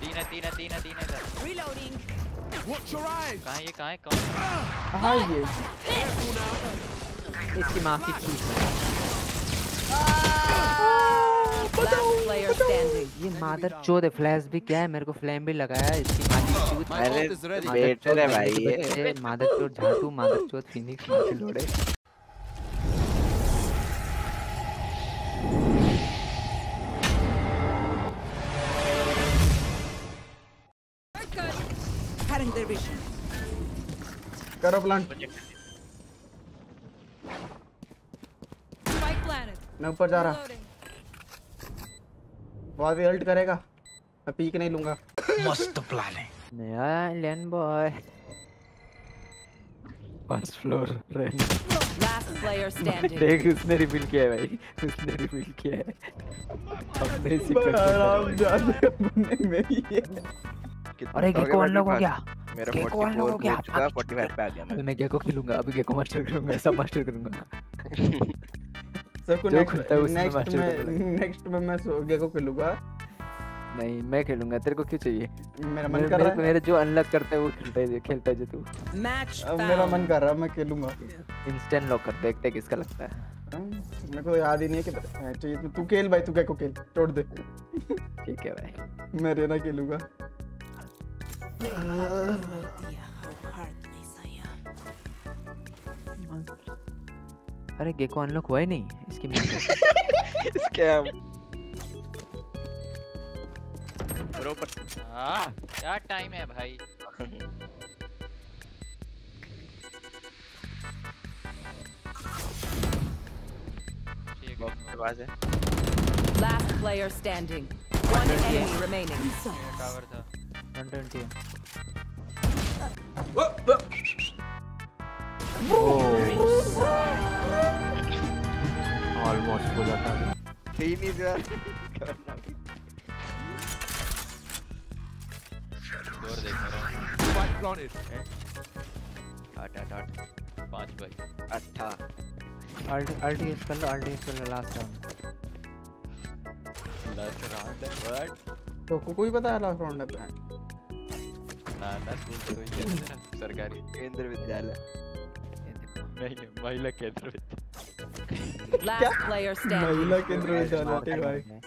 तीन है तीन है तीन है तीन है इधर Reloading. Watch your eyes. कहाँ है ये कहाँ है कौन हाँ ये इसकी माँ की standing. ये मादर चोद है फ्लैश भी क्या है? मेरे को फ्लेम भी लगाया है इसकी माँ की चूत अरे बेटर है। भाई। ये मादर चोद झाटू मादर चोद फिनिक्स लोड़े Cutting their vision. करो planet. मैं ऊपर जा रहा. बहुत भी अल्ट करेगा। मैं पीक नहीं लूँगा। नया लेन बॉय फ़र्स्ट फ्लोर रेन Last player standing. देख उसने रिवील किया है भाई। उसने रिवील किया है। अपने इसी आराम जाते अपने में ही है अरे गेको अनलॉक हो गया। मेरा गेको अनलॉक 44 हो चुका 45 पे आ गया मैं। मैं गेको खेलूँगा अभी गेको मास्टर करूँगा सब मास्टर करूँगा। सबको जो खुलता उसमें नेक्स्ट में नेक्स्ट में मैं सोगे खेलूँगा। नहीं मैं खेलूँगा तेरे को क्यों चाहिए? मेरा मन कर रहा है। मेरे जो अनलॉक करता है वो खेलता है खेलता है जो तू। अब मेरा मन कर रहा है मैं खेलूँगा। इंस्टेंट लॉक कर देखते हैं किसका लगता है। हाँ, मेरे को याद ही नहीं है कि हाँ, चाहिए तू खेल भाई तू क्या को खेल छोड़ दे। ठीक है भाई। मैं रेना खेलूँगा। अरे गेको अनलॉक हुआ ही नहीं इसकी माँ स्कैम ब्रो पर हाँ क्या टाइम है भाई? ठीक है। बॉक्स के पास है। Last player standing. One enemy remaining. Tower था 120 ऑलमोस्ट बोला था ही नहीं दिया स्कोर देख रहा हूँ। Spike planted. हट हट हट भाई अट्ठा अल्ट अल्ट यूज़ कर लो अल्ट यूज़ कर लो लास्ट राउंड लास्ट राउंड है बट तो को कोई पता है लास्ट राउंड है ना ना स्कूल से कोई कहते हैं ना सरकारी केंद्र विद्यालय नहीं महिला केंद्र विद्यालय Last player standing. महिला केंद्र विद्यालय ठीक भाई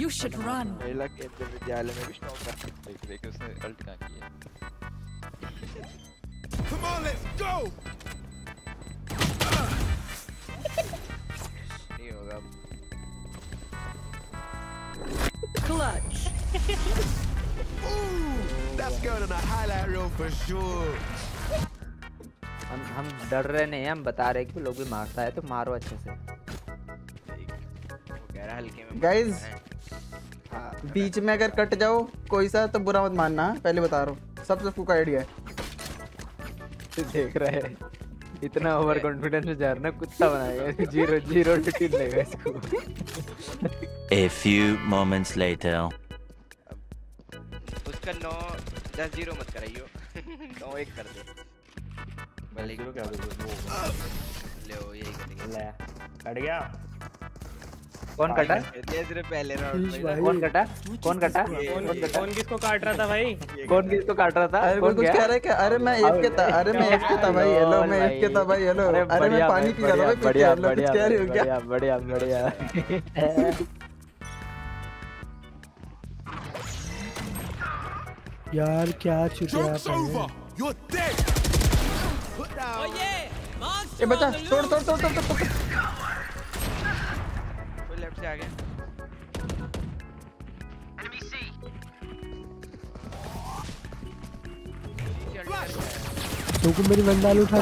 You should run. महिला केंद्र विद्यालय में भी स्टॉप कर देख देख उसने अल्ट कहाँ किया Come on, let's go. नहीं होगा Clutch. Ooh, that's going on a highlight reel for sure. हम हम डर रहे नहीं हम बता रहे कि लोग भी मारता है तो मारो अच्छे से वो कह रहा है हल्के में Guys. हाँ बीच में अगर कट जाओ कोई सा तो बुरा मत मानना हाँ, पहले बता रहा हूँ सब सबको का आइडिया है देख रहा है इतना ओवर कॉन्फिडेंस में जा रहा ना कुत्ता बनाएगा ज़ीरो ज़ीरो रेटिंग लेगा इसको A few moments later. उसका नौ दस ज़ीरो मत कराइयो नौ एक कर दे। भले ही क्या ले वो। यही करेंगे। ले कट गया। कौन कटा? पहले राउंड कौन कटा? कौन कटा? कौन किसको काट रहा था भाई? कौन किसको काट रहा था? अरे कौन कुछ कह रहा है क्या अरे मैं एफ़ के था। अरे मैं एफ़ के था भाई। हेलो मैं एफ़ के था भाई। हेलो। अरे मैं पानी पी रहा था भाई बढ़िया बढ़िया कह रही हो क्या? बढ़िया बढ़िया। यार क्या चुतिया Joke's over. You're dead. Put down. ए तोड़ तोड़ तोड़ तोड़ तोड़ तोड़। कोई लेफ़्ट से आ गया तुमको मेरी वंडाल उठा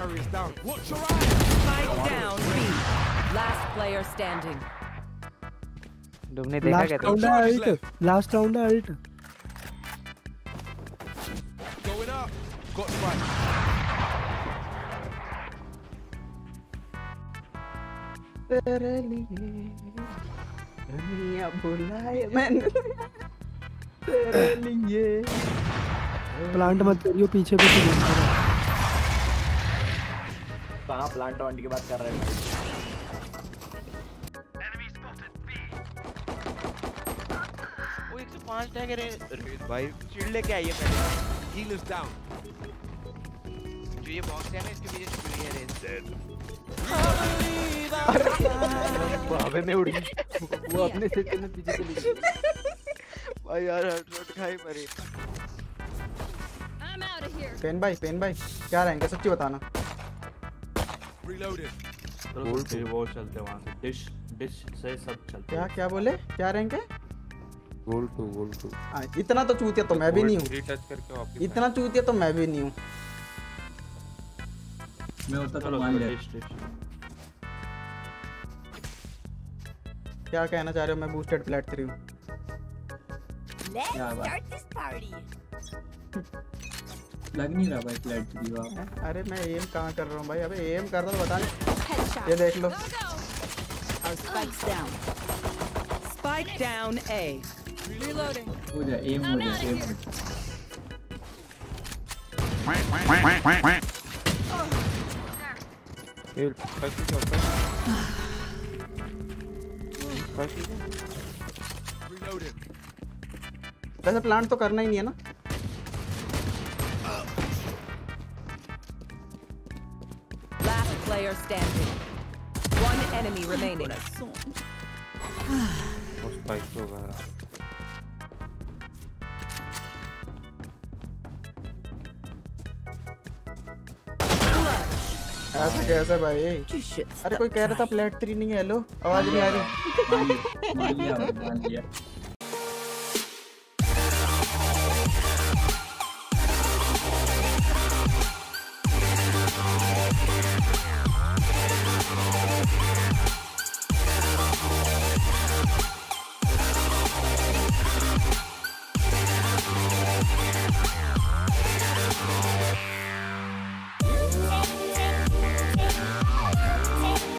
carriers down. Watch your eyes. Spike down. B. Last player standing. तुमने देखा लास्ट क्या राउंड है अल्ट लास्ट राउंड है ult Going up. Got spike. तेरे लिए दुनिया बुलाए मैंने। तेरे लिए प्लांट मत करियो पीछे पीछे कहाँ प्लांट वांट की बात कर रहे हैं? पाँच टैग रे रेस भाई। शील्ड लेके आइए पहले Healers down. जो ये बॉक्स है ना इसके पीछे छुरी है रेस वो हवा में उड़। गई वो अपने से चलने पीछे चली गई भाई यार हेडशॉट खाई मरी I'm out of here. पेन भाई पेन भाई। क्या रहेंगे सच्ची बताना। Reloading. गोल टू वो चलते वहाँ से। डिश डिश से सब चलते क्या क्या बोले? क्या रहेंगे गोल टू गोल टू। हाँ, इतना तो चूतिया तो मैं भी नहीं हूँ। इतना चूतिया तो मैं भी नहीं हूँ। मैं होता तो मान क्या कहना चाह रहे हो? मैं बूस्टेड प्लेट थ्री हूँ. लग नहीं रहा भाई फ्लैट की वहाँ अरे मैं एम कहाँ कर रहा हूँ भाई? अबे एम कर रहा तो बता नहीं। ये देख लो। Our spike's down. Spike down A. Reloading. हो जाए एम हो I'm जाए outta एम here. Reloading. वैसे प्लांट तो करना ही नहीं है ना Last player standing. One enemy remaining. Spike होगा ऐसे कैसा भाई? अरे कोई कह रहा था प्लेट थ्री नहीं है हेलो आवाज़ नहीं आ रही।